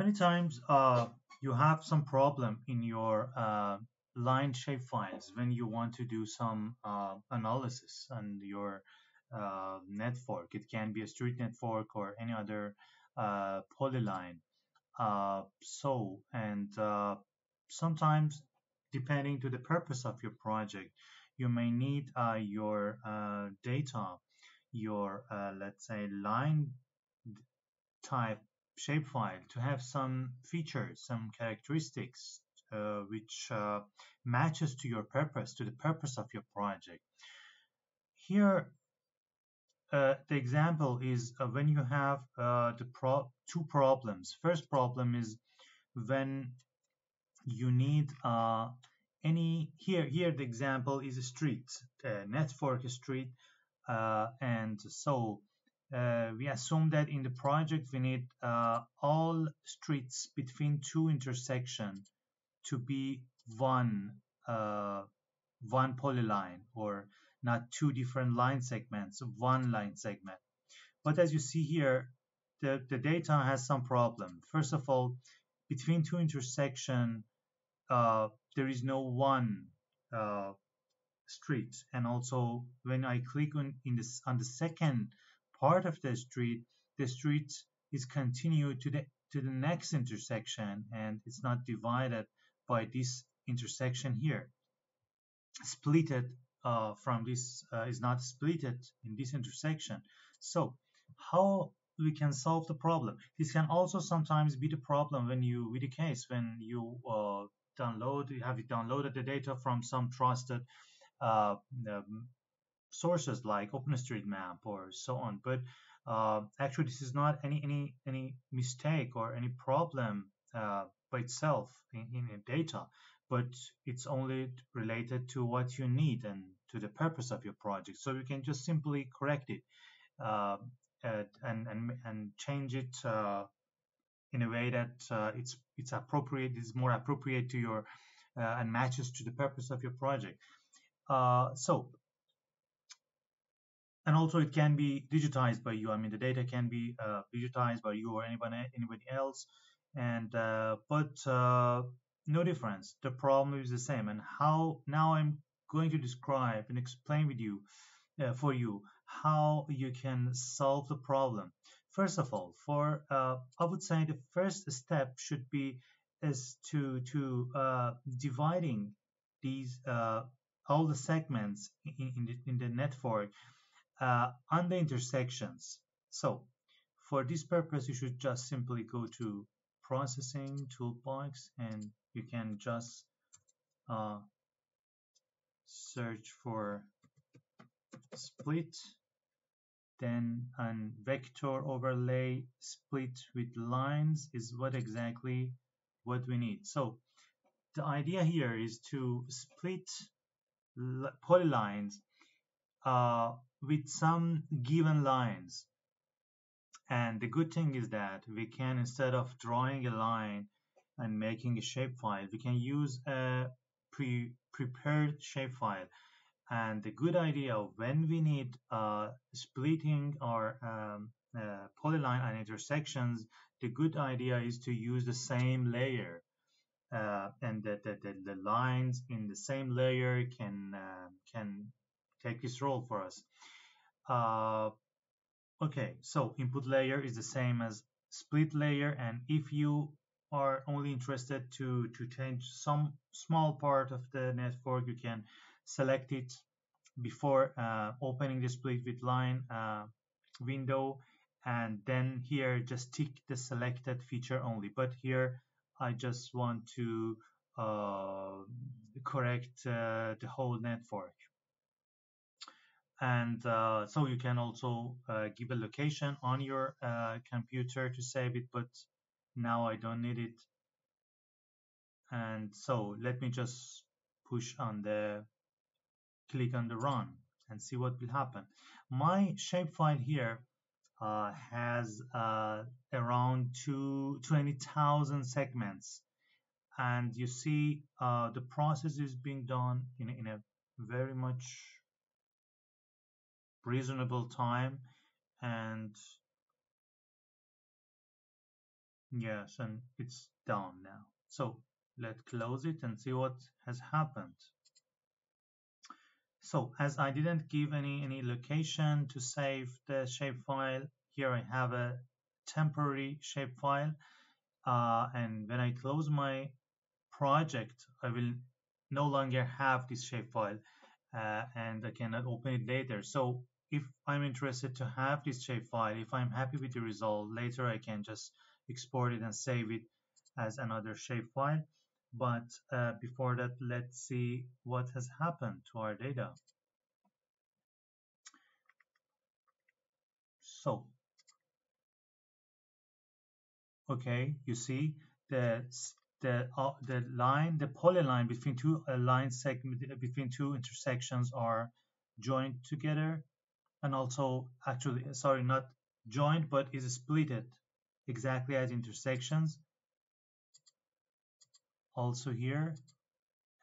Many times uh, you have some problem in your uh, line shapefiles when you want to do some uh, analysis on your uh, network. It can be a street network or any other uh, polyline. Uh, so, and sometimes depending to the purpose of your project, you may need your data, your, let's say, line type shapefile to have some features, some characteristics uh, which uh, matches to your purpose, to the purpose of your project. Here, uh, the example is uh, when you have uh, the pro two problems. First problem is when you need uh, any here here the example is a street, a network street, and so uh, we assume that in the project we need uh, all streets between two intersections to be one uh, one polyline or not two different line segments, one line segment. But as you see here, the, the data has some problem. First of all, between two intersection, uh, there is no one uh, street. And also when I click on in this on the second part of the street, the street is continued to the to the next intersection and it's not divided by this intersection here. Splitted uh, from this uh, is not splitted in this intersection. So how we can solve the problem? This can also sometimes be the problem when you with the case when you uh, download you have downloaded the data from some trusted uh, um, sources like OpenStreetMap or so on. But uh, actually, this is not any any any mistake or any problem uh, by itself in, in data, but it's only related to what you need and to the purpose of your project. So you can just simply correct it uh, and and and change it uh, in a way that uh, it's it's appropriate, is more appropriate to your uh, and matches to the purpose of your project. so and also it can be digitized by you. I mean, the data can be uh, digitized by you or anybody anybody else, and uh, but uh, no difference. The problem is the same. And how now I'm going to describe and explain with you uh, for you how you can solve the problem. First of all, for uh, I would say the first step should be is to to uh, dividing these all the segments in, in, the, in the network uh, on the intersections. So for this purpose, you should just simply go to processing toolbox and you can just uh, search for split then an vector overlay split with lines is what exactly what we need so the idea here is to split polylines uh, with some given lines. And the good thing is that we can, instead of drawing a line and making a shapefile, we can use a pre prepared shapefile. And the good idea when we need uh, splitting our um, uh, polyline and intersections, the good idea is to use the same layer. Uh, and that the, the, the, lines in the same layer can uh, can take this role for us. Uh, okay, so input layer is the same as split layer, and if you are only interested to, to change some small part of the network, you can select it before uh, opening the split with line uh, window and then here just tick the selected feature only but here I just want to uh, correct uh, the whole network and uh, so you can also uh, give a location on your uh, computer to save it but now I don't need it. And so let me just push on the click on the run and see what will happen. My shapefile here uh, has uh, around two, 20,000 segments. And you see uh, the process is being done in, in a very much reasonable time and Yes, and it's down now. So let's close it and see what has happened. So as I didn't give any, any location to save the shapefile, here I have a temporary shapefile. Uh, and when I close my project, I will no longer have this shapefile uh, and I cannot open it later. So if I'm interested to have this shapefile, if I'm happy with the result, later I can just export it and save it as another shapefile. But uh, before that, let's see what has happened to our data. So, okay, you see the the uh, the line, the polyline between two uh, line segment between two intersections are joined together, and also actually sorry not joined but is splitted exactly as intersections. Also here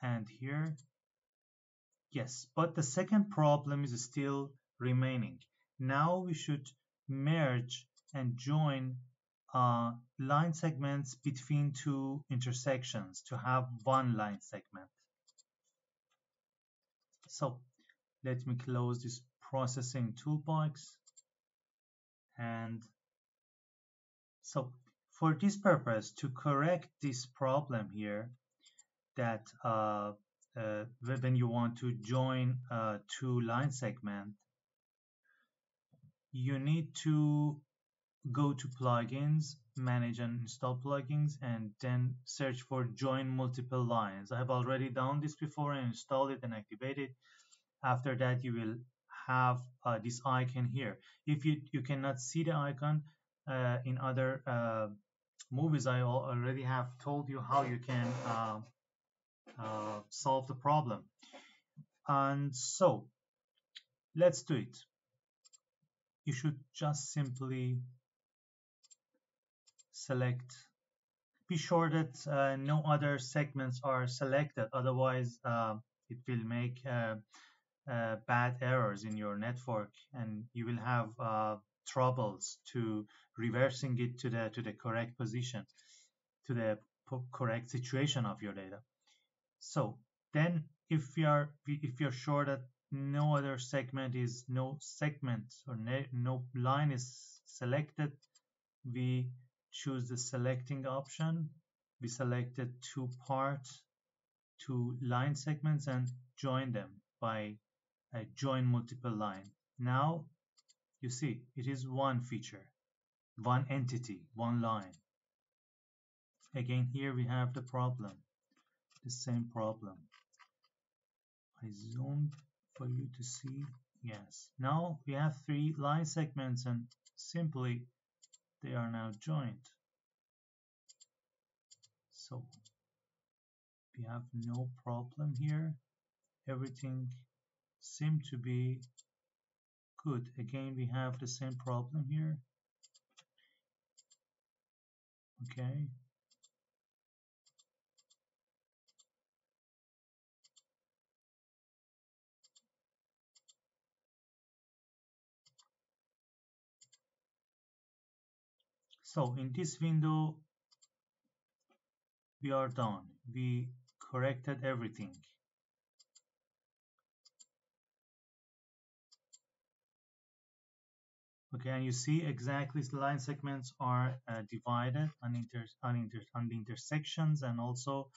and here. Yes, but the second problem is still remaining. Now we should merge and join uh, line segments between two intersections to have one line segment. So let me close this processing toolbox and so for this purpose to correct this problem here that uh, uh, when you want to join uh, two line segment you need to go to plugins, manage and install plugins, and then search for join multiple lines. I have already done this before and installed it and activated. After that, you will have uh, this icon here. If you, you cannot see the icon uh, in other uh, movies, I already have told you how you can uh, uh, solve the problem. And so, let's do it. You should just simply select be sure that uh, no other segments are selected otherwise uh, it will make uh, uh bad errors in your network and you will have uh, troubles to reversing it to the to the correct position to the correct situation of your data so then if you are if you're sure that no other segment is no segment or no line is selected we choose the selecting option. We selected two parts, two line segments and join them by a join multiple line. Now you see it is one feature, one entity, one line. Again, here we have the problem, the same problem. I zoomed for you to see. Yes. Now we have three line segments and simply they are now joined. So we have no problem here. Everything seemed to be good. Again, we have the same problem here. Okay. So in this window, we are done. We corrected everything. Okay, and you see exactly the line segments are uh, divided on, inter on, inter on the intersections and also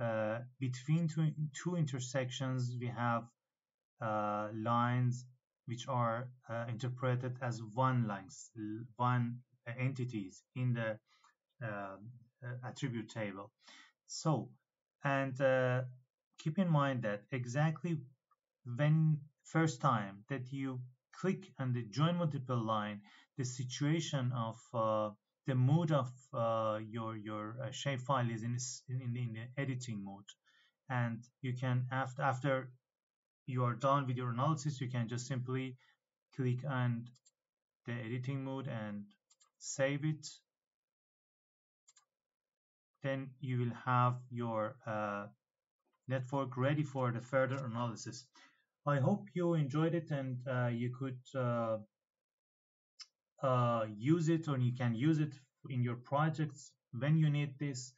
uh, between two, two intersections we have uh, lines which are uh, interpreted as one lines, one entities in the uh, attribute table. So, and uh, keep in mind that exactly when first time that you click on the join multiple line, the situation of uh, the mode of uh, your your uh, shapefile is in, in in the editing mode, and you can after after you are done with your analysis, you can just simply click on the editing mode and save it. Then you will have your uh, network ready for the further analysis. I hope you enjoyed it and uh, you could uh, uh, use it or you can use it in your projects when you need this.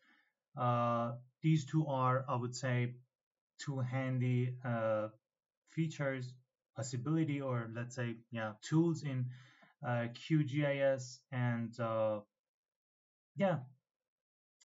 Uh, these two are, I would say, two handy features, possibility, or let's say, yeah, tools in QGIS. And yeah,